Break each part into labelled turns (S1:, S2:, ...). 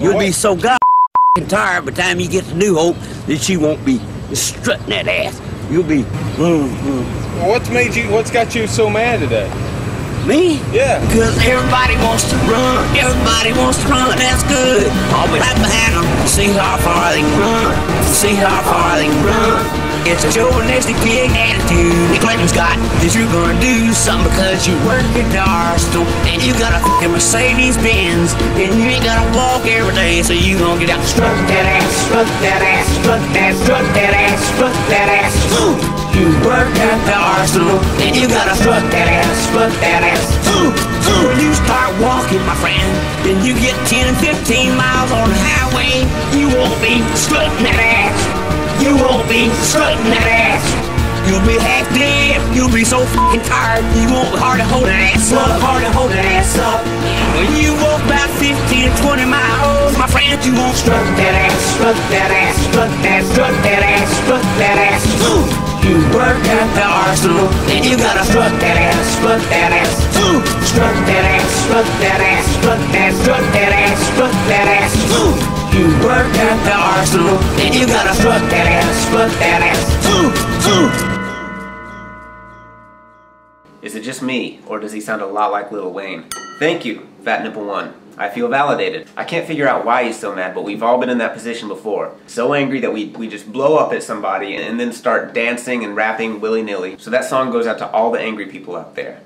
S1: You'll be so god tired by the time you get to New Hope that you won't be strutting that ass. You'll be, mm, mm.
S2: What's made you? What's got you so mad today?
S1: Me?
S2: Yeah.
S1: Because everybody wants to run. Everybody wants to run. That's good. I'll be right behind them. See how far they can run. See how far they can run. It's a chauvinistic big attitude Clinton's got that you're gonna do something because you work at arsenal and you got a fucking Mercedes Benz and you ain't gotta walk every day so you gonna get out strut that ass, strut that ass, strut that, strut that ass, strut that ass. Ooh. You work at the arsenal and you gotta strut that ass, strut that ass. Ooh, ooh. When you start walking, my friend, then you get 10 and 15 miles on the highway, you won't be strutting that ass. You won't be strutting that ass. You'll be half dead. You'll be so fucking tired. You won't hard to hold that ass up. Hard to hold that ass up. When you walk about 15 to 20 miles, my friend, you won't strut that ass. Strut that ass. Strut that. Strut that ass. Strut that ass. Ooh. You work at the arsenal, and you gotta strut that ass. Strut that ass. Ooh. Strut that ass. Strut that ass. Strut that. Strut that ass. Strut that ass. Ooh. You work at the arsenal, and you gotta strut that ass, strut that ass. Ooh.
S3: Just me, or does he sound a lot like Lil Wayne? Thank you, Fat Nipple One. I feel validated. I can't figure out why he's so mad, but we've all been in that position before. So angry that we, we just blow up at somebody and then start dancing and rapping willy-nilly. So that song goes out to all the angry people out there.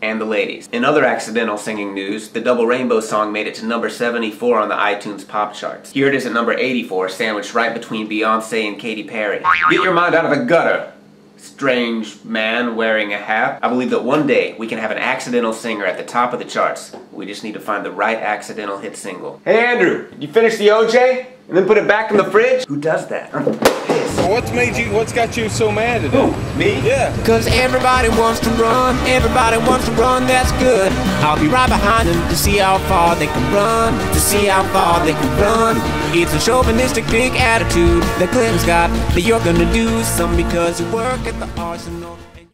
S3: And the ladies. In other accidental singing news, the Double Rainbow song made it to number 74 on the iTunes pop charts. Here it is at number 84, sandwiched right between Beyonce and Katy Perry. Get your mind out of the gutter! Strange man wearing a hat. I believe that one day we can have an accidental singer at the top of the charts. We just need to find the right accidental hit single. Hey Andrew, you finish the OJ? And then put it back in the fridge? Who does that? I'm.
S2: What's made you? What's got you so mad today?
S3: Who? Me?
S2: Yeah.
S4: Cause everybody wants to run, everybody wants to run, that's good. I'll be right behind them to see how far they can run, to see how far they can run. It's a chauvinistic big attitude that Clinton's got, that you're gonna do something because you work at the arsenal.